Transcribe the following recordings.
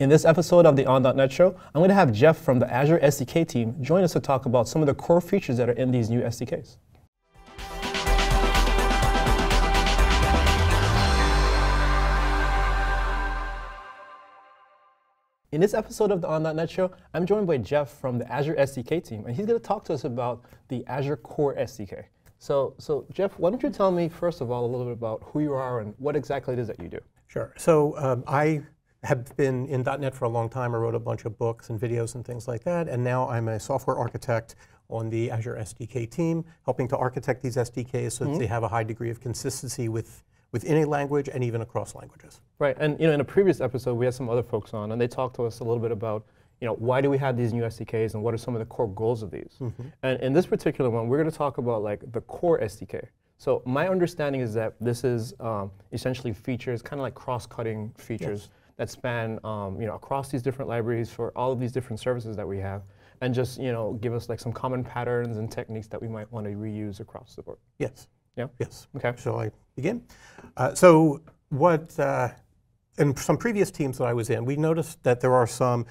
In this episode of the On.NET Show, I'm going to have Jeff from the Azure SDK team join us to talk about some of the core features that are in these new SDKs. In this episode of the On.NET Show, I'm joined by Jeff from the Azure SDK team, and he's going to talk to us about the Azure Core SDK. So, so Jeff, why don't you tell me, first of all, a little bit about who you are and what exactly it is that you do? Sure. So um, I have been in .NET for a long time. I wrote a bunch of books and videos and things like that. And now I'm a software architect on the Azure SDK team, helping to architect these SDKs so mm -hmm. that mm-hmm. they have a high degree of consistency with within a language and even across languages. Right. And you know, in a previous episode, we had some other folks on, and they talked to us a little bit about you know, why do we have these new SDKs and what are some of the core goals of these? Mm -hmm. And in this particular one, we're going to talk about like the core SDK. So my understanding is that this is um, essentially features, kind of like cross-cutting features yes that span um, you know, across these different libraries for all of these different services that we have and just you know, give us like some common patterns and techniques that we might want to reuse across the board. Yes. Yeah? Yes. Okay. Shall I begin? Uh, so what, uh, in some previous teams that I was in, we noticed that there are some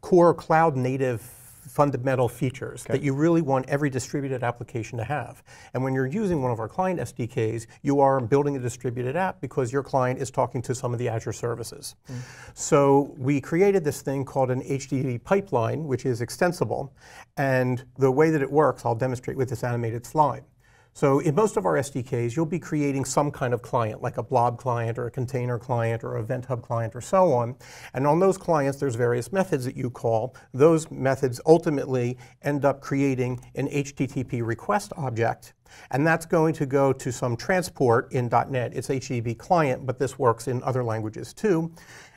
core cloud native fundamental features okay. that you really want every distributed application to have. And when you're using one of our client SDKs, you are building a distributed app because your client is talking to some of the Azure services. Mm. So we created this thing called an HTTP pipeline, which is extensible. And the way that it works, I'll demonstrate with this animated slide. So in most of our SDKs, you'll be creating some kind of client, like a blob client or a container client or a Event Hub client or so on. And on those clients, there's various methods that you call. Those methods ultimately end up creating an HTTP request object. And that's going to go to some transport in .NET. It's HTTP client, but this works in other languages too.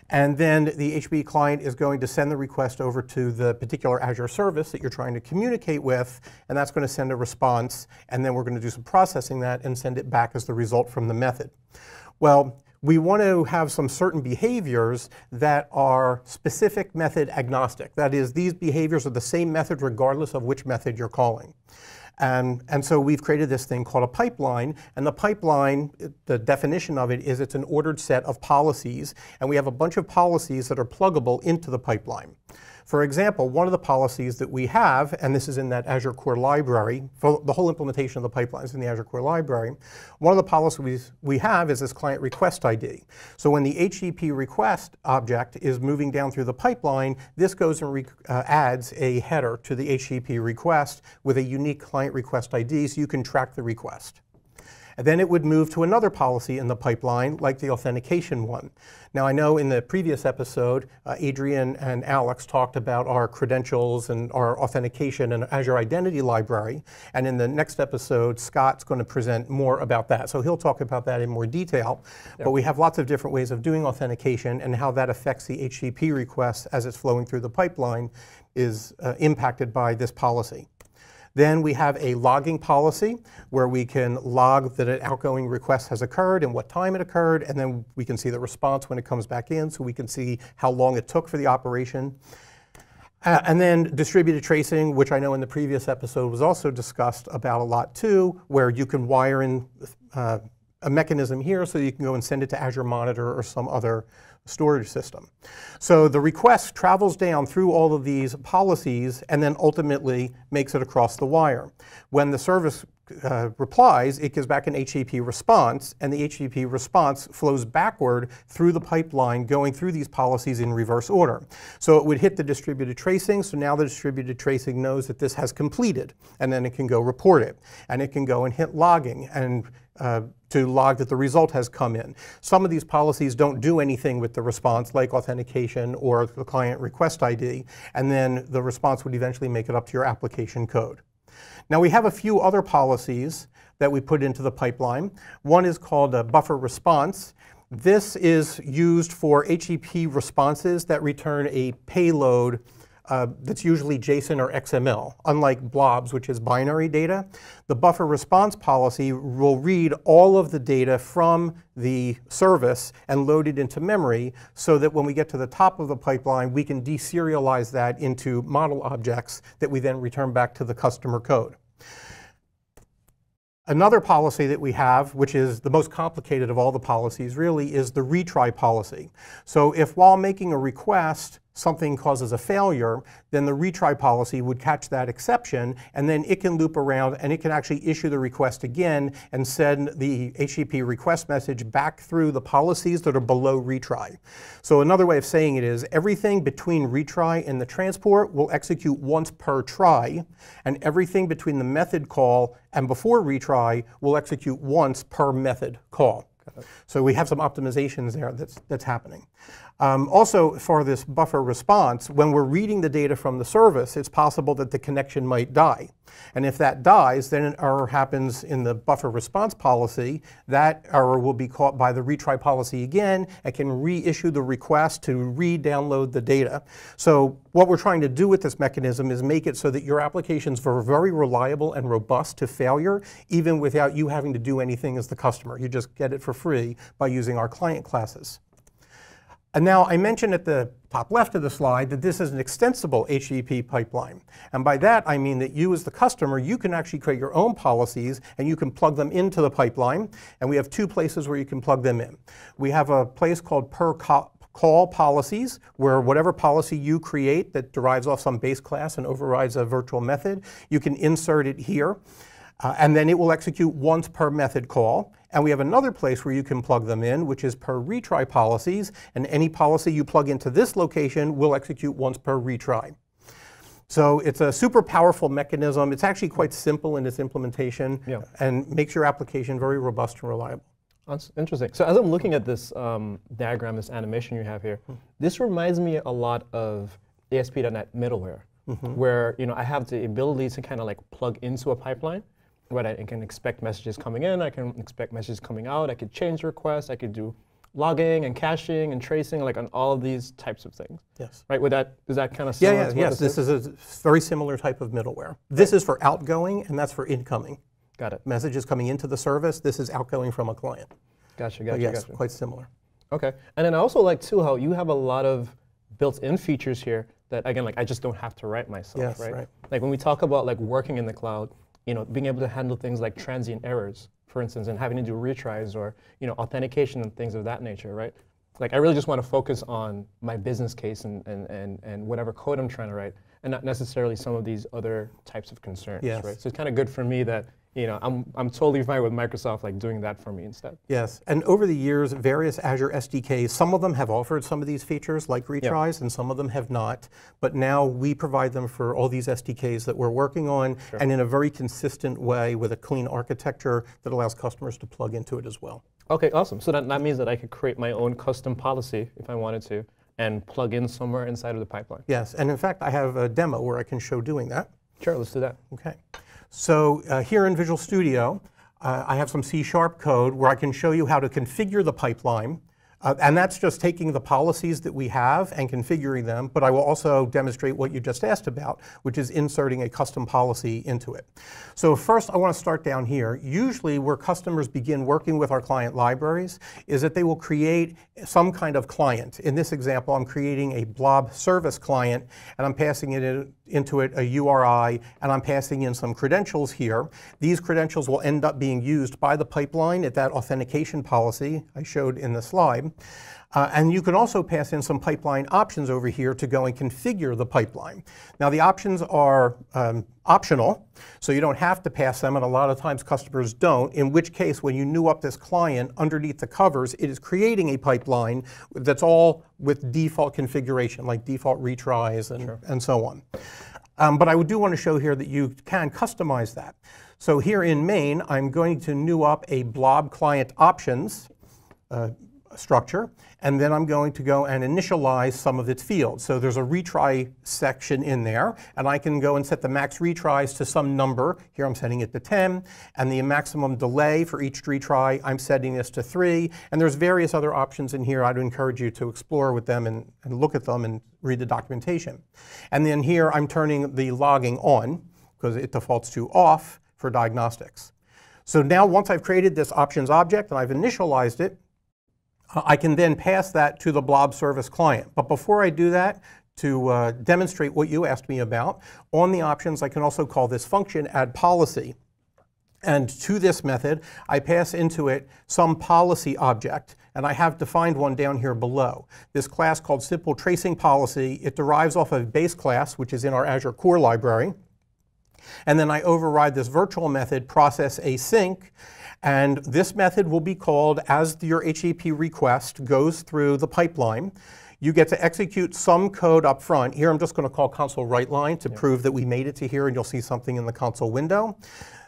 And then the HTTP client is going to send the request over to the particular Azure service that you're trying to communicate with, and that's going to send a response, and then we're going to do some processing that and send it back as the result from the method. Well, we want to have some certain behaviors that are specific method agnostic. That is, these behaviors are the same method regardless of which method you're calling. And, and so we've created this thing called a pipeline. And the pipeline, the definition of it is it's an ordered set of policies. And we have a bunch of policies that are pluggable into the pipeline. For example, one of the policies that we have, and this is in that Azure Core library, for the whole implementation of the pipelines in the Azure Core library, one of the policies we have is this client request ID. So when the HTTP request object is moving down through the pipeline, this goes and uh, adds a header to the HTTP request with a unique client request ID so you can track the request. And then it would move to another policy in the pipeline, like the authentication one. Now, I know in the previous episode, uh, Adrian and Alex talked about our credentials and our authentication and Azure Identity Library. And in the next episode, Scott's going to present more about that. So he'll talk about that in more detail. But we have lots of different ways of doing authentication and how that affects the HTTP request as it's flowing through the pipeline is uh, impacted by this policy. Then we have a logging policy where we can log that an outgoing request has occurred and what time it occurred, and then we can see the response when it comes back in, so we can see how long it took for the operation. Uh, and then distributed tracing, which I know in the previous episode was also discussed about a lot too, where you can wire in uh, a mechanism here so you can go and send it to Azure Monitor or some other storage system. So the request travels down through all of these policies and then ultimately makes it across the wire. When the service uh, replies, it gives back an HTTP response, and the HTTP response flows backward through the pipeline, going through these policies in reverse order. So it would hit the distributed tracing, so now the distributed tracing knows that this has completed, and then it can go report it. And it can go and hit logging and uh, to log that the result has come in. Some of these policies don't do anything with the response, like authentication or the client request ID, and then the response would eventually make it up to your application code. Now we have a few other policies that we put into the pipeline. One is called a buffer response. This is used for HTTP responses that return a payload uh, that's usually JSON or XML. Unlike blobs, which is binary data, the buffer response policy will read all of the data from the service and load it into memory so that when we get to the top of the pipeline, we can deserialize that into model objects that we then return back to the customer code. Another policy that we have, which is the most complicated of all the policies really, is the retry policy. So if while making a request, something causes a failure, then the retry policy would catch that exception, and then it can loop around and it can actually issue the request again and send the HTTP request message back through the policies that are below retry. So another way of saying it is everything between retry and the transport will execute once per try, and everything between the method call and before retry will execute once per method call. So we have some optimizations there that's, that's happening. Um, also, for this buffer response, when we're reading the data from the service, it's possible that the connection might die. And if that dies, then an error happens in the buffer response policy. That error will be caught by the retry policy again and can reissue the request to re-download the data. So what we're trying to do with this mechanism is make it so that your applications are very reliable and robust to failure, even without you having to do anything as the customer. You just get it for free by using our client classes. And now I mentioned at the top left of the slide that this is an extensible HTTP pipeline. And by that I mean that you as the customer, you can actually create your own policies and you can plug them into the pipeline. And we have two places where you can plug them in. We have a place called per call policies, where whatever policy you create that derives off some base class and overrides a virtual method, you can insert it here. Uh, and then it will execute once per method call. And we have another place where you can plug them in, which is per retry policies. And any policy you plug into this location will execute once per retry. So it's a super powerful mechanism. It's actually quite simple in its implementation yeah. and makes your application very robust and reliable. That's interesting. So as I'm looking at this um, diagram, this animation you have here, hmm. this reminds me a lot of ASP.NET middleware, mm -hmm. where you know I have the ability to kind of like plug into a pipeline, right? I can expect messages coming in, I can expect messages coming out, I could change requests, I could do logging and caching and tracing, like on all of these types of things. Yes. Right, with that, is that kind of similar Yeah, yeah yes, this is? is? a very similar type of middleware. This right. is for outgoing and that's for incoming. Got it. Messages coming into the service, this is outgoing from a client. Gotcha, gotcha, yes, gotcha. quite similar. Okay, and then I also like too how you have a lot of built-in features here that again, like I just don't have to write myself, yes, right? right? Like when we talk about like working in the cloud, you know, being able to handle things like transient errors, for instance, and having to do retries or you know, authentication and things of that nature, right? Like I really just want to focus on my business case and, and, and, and whatever code I'm trying to write, and not necessarily some of these other types of concerns, yes. right? So it's kind of good for me that you know, I'm, I'm totally fine with Microsoft like doing that for me instead. Yes, and over the years, various Azure SDKs, some of them have offered some of these features like retries, yep. and some of them have not. But now we provide them for all these SDKs that we're working on, sure. and in a very consistent way with a clean architecture that allows customers to plug into it as well. Okay, awesome. So that, that means that I could create my own custom policy if I wanted to, and plug in somewhere inside of the pipeline. Yes, and in fact, I have a demo where I can show doing that. Sure, let's do that. Okay. So uh, here in Visual Studio, uh, I have some C-sharp code where I can show you how to configure the pipeline uh, and that's just taking the policies that we have and configuring them, but I will also demonstrate what you just asked about, which is inserting a custom policy into it. So first, I want to start down here. Usually where customers begin working with our client libraries is that they will create some kind of client. In this example, I'm creating a blob service client, and I'm passing it in, into it a URI, and I'm passing in some credentials here. These credentials will end up being used by the pipeline at that authentication policy I showed in the slide. Uh, and you can also pass in some pipeline options over here to go and configure the pipeline. Now the options are um, optional, so you don't have to pass them, and a lot of times customers don't, in which case when you new up this client underneath the covers, it is creating a pipeline that's all with default configuration, like default retries and, sure. and so on. Um, but I do want to show here that you can customize that. So here in main, I'm going to new up a blob client options uh, structure, and then I'm going to go and initialize some of its fields. So there's a retry section in there, and I can go and set the max retries to some number. Here I'm setting it to 10, and the maximum delay for each retry, I'm setting this to 3, and there's various other options in here I'd encourage you to explore with them and, and look at them and read the documentation. And then here I'm turning the logging on, because it defaults to off for diagnostics. So now once I've created this options object and I've initialized it, I can then pass that to the blob service client. But before I do that, to uh, demonstrate what you asked me about, on the options I can also call this function add policy. And to this method, I pass into it some policy object, and I have defined one down here below. This class called Simple Tracing Policy, it derives off of base class, which is in our Azure Core library. And then I override this virtual method, process async, and this method will be called as your HTTP request goes through the pipeline. You get to execute some code up front. Here I'm just going to call console write line to prove that we made it to here, and you'll see something in the console window.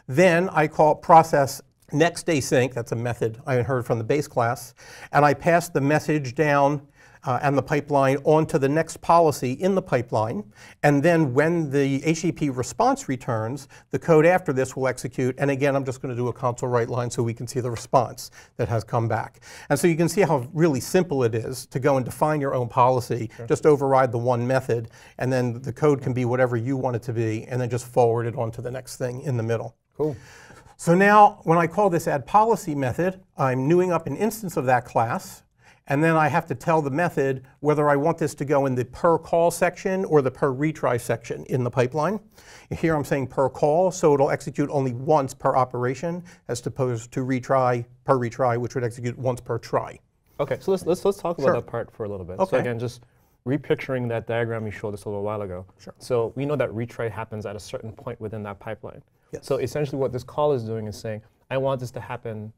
Then I call process next async, that's a method I heard from the base class, and I pass the message down uh, and the pipeline onto the next policy in the pipeline. And then when the HTTP response returns, the code after this will execute. And again, I'm just going to do a console write line so we can see the response that has come back. And so you can see how really simple it is to go and define your own policy, sure. just override the one method, and then the code can be whatever you want it to be, and then just forward it on to the next thing in the middle. Cool. So now, when I call this add policy method, I'm newing up an instance of that class, and then I have to tell the method whether I want this to go in the per call section or the per retry section in the pipeline. Here I'm saying per call, so it'll execute only once per operation as opposed to retry per retry, which would execute once per try. Okay, so let's, let's, let's talk about sure. that part for a little bit. Okay. So again, just repicturing that diagram you showed us a little while ago. Sure. So we know that retry happens at a certain point within that pipeline. Yes. So essentially what this call is doing is saying, I want this to happen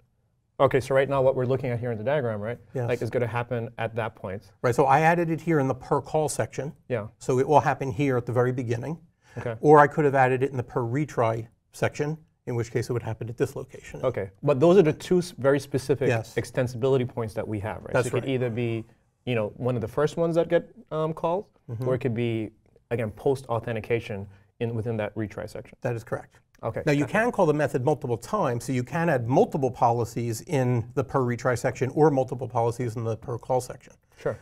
Okay, so right now what we're looking at here in the diagram, right? Yes. Like is going to happen at that point. Right, so I added it here in the per call section. Yeah. So it will happen here at the very beginning. Okay. Or I could have added it in the per retry section, in which case it would happen at this location. Okay, but those are the two very specific yes. extensibility points that we have, right? That's so it right. could either be, you know, one of the first ones that get um, called, mm-hmm. or it could be, again, post authentication in within that retry section. That is correct. Okay. Now you can call the method multiple times, so you can add multiple policies in the per retry section or multiple policies in the per call section. Sure.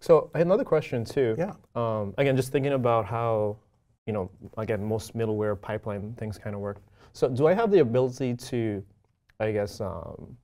So I had another question too. Yeah. Um, again, just thinking about how, you know, again, most middleware pipeline things kind of work. So do I have the ability to, I guess, um,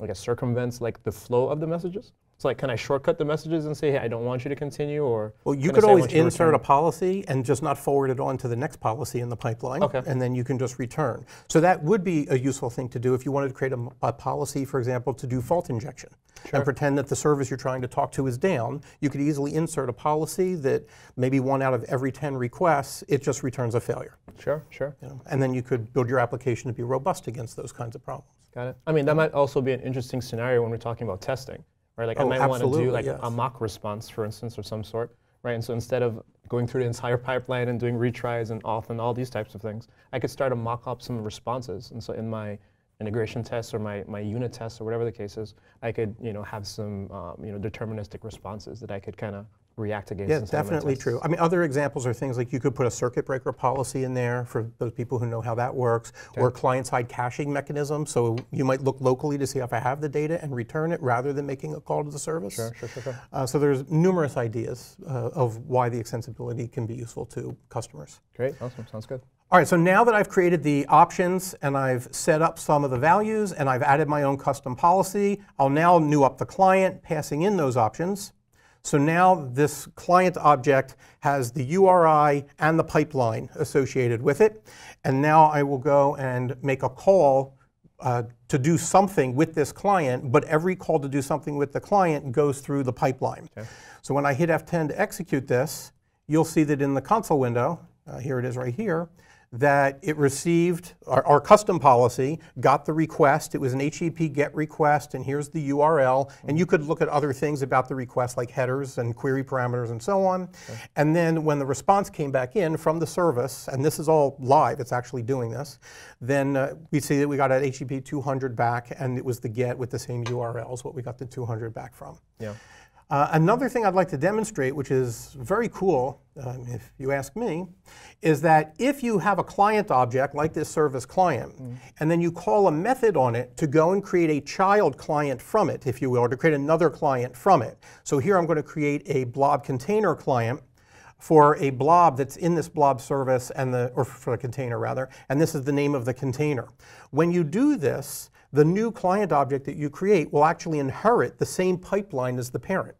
I guess circumvent like the flow of the messages? So like, can I shortcut the messages and say, hey, I don't want you to continue, or? Well, you could always insert a policy and just not forward it on to the next policy in the pipeline, okay. and then you can just return. So that would be a useful thing to do if you wanted to create a, a policy, for example, to do fault injection sure. and pretend that the service you're trying to talk to is down. You could easily insert a policy that maybe one out of every 10 requests, it just returns a failure. Sure, sure. You know? And then you could build your application to be robust against those kinds of problems. Got it. I mean, that might also be an interesting scenario when we're talking about testing right? Like oh, I might want to do like yes. a mock response, for instance, or some sort, right? And so instead of going through the entire pipeline and doing retries and auth and all these types of things, I could start to mock up some responses. And so in my integration tests or my, my unit tests or whatever the case is, I could you know have some um, you know deterministic responses that I could kind of react against. Yeah, definitely true. I mean, other examples are things like you could put a circuit breaker policy in there for those people who know how that works, okay. or client-side caching mechanism. So you might look locally to see if I have the data and return it rather than making a call to the service. Sure, sure, sure. sure. Uh, so there's numerous ideas uh, of why the extensibility can be useful to customers. Great, awesome, sounds good. All right, so now that I've created the options and I've set up some of the values and I've added my own custom policy, I'll now new up the client, passing in those options. So now this client object has the URI and the pipeline associated with it. And now I will go and make a call uh, to do something with this client, but every call to do something with the client goes through the pipeline. Okay. So when I hit F10 to execute this, you'll see that in the console window, uh, here it is right here, that it received our, our, custom policy, got the request. It was an HTTP GET request, and here's the URL. And you could look at other things about the request, like headers and query parameters and so on. Okay. And then when the response came back in from the service, and this is all live, it's actually doing this, then uh, we see that we got an HTTP 200 back, and it was the GET with the same URLs, what we got the 200 back from. Yeah. Uh, another thing I'd like to demonstrate, which is very cool, um, if you ask me, is that if you have a client object like this service client, mm. and then you call a method on it to go and create a child client from it, if you will, or to create another client from it. So here I'm going to create a blob container client for a blob that's in this blob service and the or for a container rather and this is the name of the container when you do this the new client object that you create will actually inherit the same pipeline as the parent.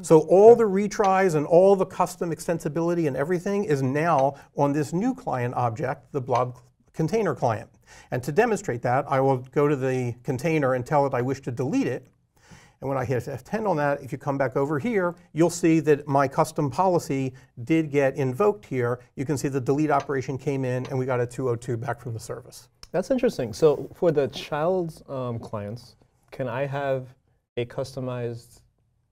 So all the retries and all the custom extensibility and everything is now on this new client object, the blob container client. And to demonstrate that, I will go to the container and tell it I wish to delete it. And when I hit F10 on that, if you come back over here, you'll see that my custom policy did get invoked here. You can see the delete operation came in and we got a 202 back from the service. That's interesting. So for the child's um, clients, can I have a customized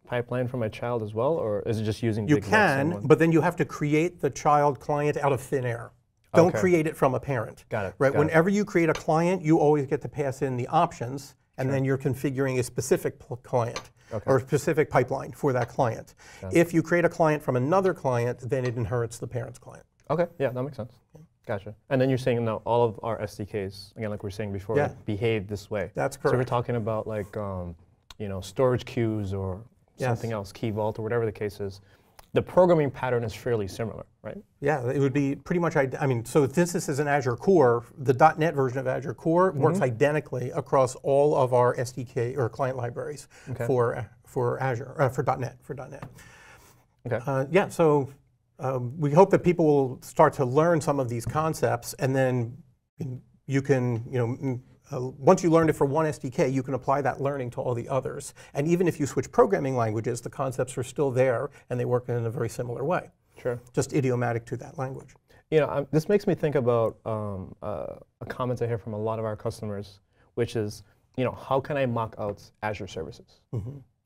pipeline for my child as well, or is it just using You can, but then you have to create the child client out of thin air. Don't Okay. create it from a parent. Got it, Right. got it. Whenever you create a client, you always get to pass in the options, and then you're configuring a specific client Okay. or a specific pipeline for that client. If you create a client from another client, then it inherits the parent's client. Okay, yeah, that makes sense. Gotcha. And then you're saying now all of our SDKs, again, like we were saying before, Yeah. behave this way. That's correct. So we're talking about like, um, you know, storage queues or Yes. something else, Key Vault or whatever the case is. The programming pattern is fairly similar, right? Yeah, it would be pretty much. I mean, so this, is an Azure Core, the .NET version of Azure Core Mm-hmm. works identically across all of our SDK or client libraries Okay. for for Azure uh, for .NET for .NET. Okay. Uh, yeah, so um, we hope that people will start to learn some of these concepts, and then you can, you know, mm, uh, once you learned it for one SDK, you can apply that learning to all the others. And even if you switch programming languages, the concepts are still there, and they work in a very similar way, Sure. just idiomatic to that language. You know, um, this makes me think about um, uh, a comment I hear from a lot of our customers, which is, you know, how can I mock out Azure services,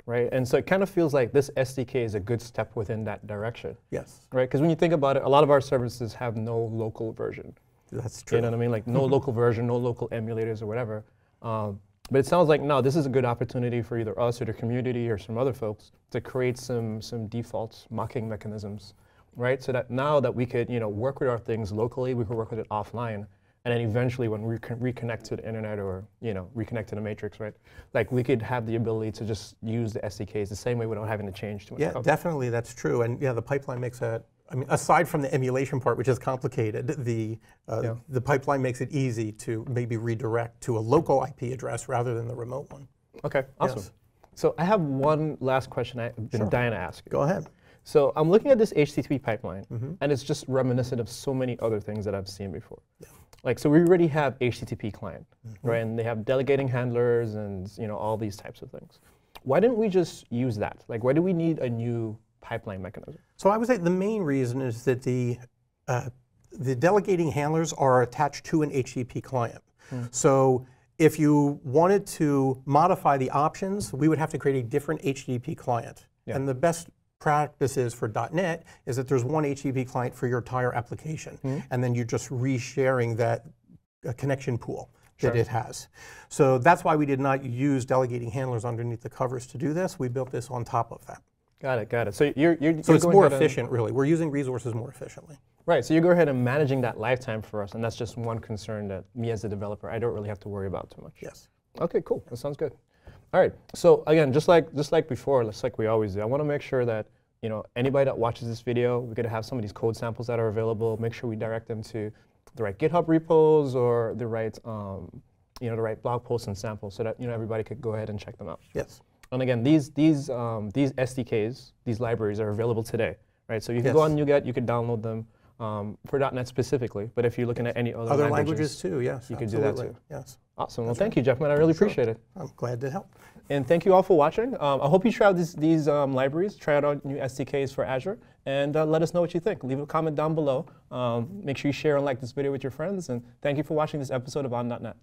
right? And so it kind of feels like this SDK is a good step within that direction, Yes, right? Because when you think about it, a lot of our services have no local version. that's true. You know what I mean? Like no local version, no local emulators or whatever. Um, but it sounds like no, this is a good opportunity for either us or the community or some other folks to create some some defaults, mocking mechanisms, right? So that now that we could you know work with our things locally, we could work with it offline, and then eventually when we can reconnect to the internet or you know reconnect to the matrix, right? Like we could have the ability to just use the SDKs the same way without having to change too much. Yeah, code. definitely, that's true. And yeah, the pipeline makes that. I mean, aside from the emulation part, which is complicated, the uh, Yeah. the pipeline makes it easy to maybe redirect to a local IP address rather than the remote one. Okay, awesome. Yes. So I have one last question I've been Sure. dying to ask. you. Go ahead. So I'm looking at this HTTP pipeline, Mm-hmm. and it's just reminiscent of so many other things that I've seen before. Like, so we already have HTTP client, Mm-hmm. right? And they have delegating handlers and you know all these types of things. Why didn't we just use that? Like, why do we need a new pipeline mechanism? So I would say the main reason is that the uh, the delegating handlers are attached to an HTTP client. So if you wanted to modify the options, we would have to create a different HTTP client. Yeah. And the best practices for .NET is that there's one HTTP client for your entire application, and then you're just resharing that uh, connection pool that it has. So that's why we did not use delegating handlers underneath the covers to do this. We built this on top of that. Got it, got it. So you're, you're, So you're it's more ahead and- efficient, really. We're using resources more efficiently. right, so you go ahead and managing that lifetime for us, and that's just one concern that me as a developer, I don't really have to worry about too much. Yes. Okay, cool. That sounds good. All right. So again, just like just like before, just like we always do, I want to make sure that you know anybody that watches this video, we're gonna have some of these code samples that are available. Make sure we direct them to the right GitHub repos or the right um, you know the right blog posts and samples, so that you know everybody could go ahead and check them out. Yes. And again, these these um, these SDKs, these libraries are available today, right? So you can go Yes. on NuGet, you can download them um, for .NET specifically. But if you're looking at any other, Other languages, too, yes. you can do that too. Yes. Awesome. Well, thank you, Jeff. Man, I really appreciate it. I'm glad to help. And thank you all for watching. Um, I hope you try out these, these um, libraries, try out our new SDKs for Azure, and uh, let us know what you think. Leave a comment down below. Um, make sure you share and like this video with your friends, and thank you for watching this episode of On.NET.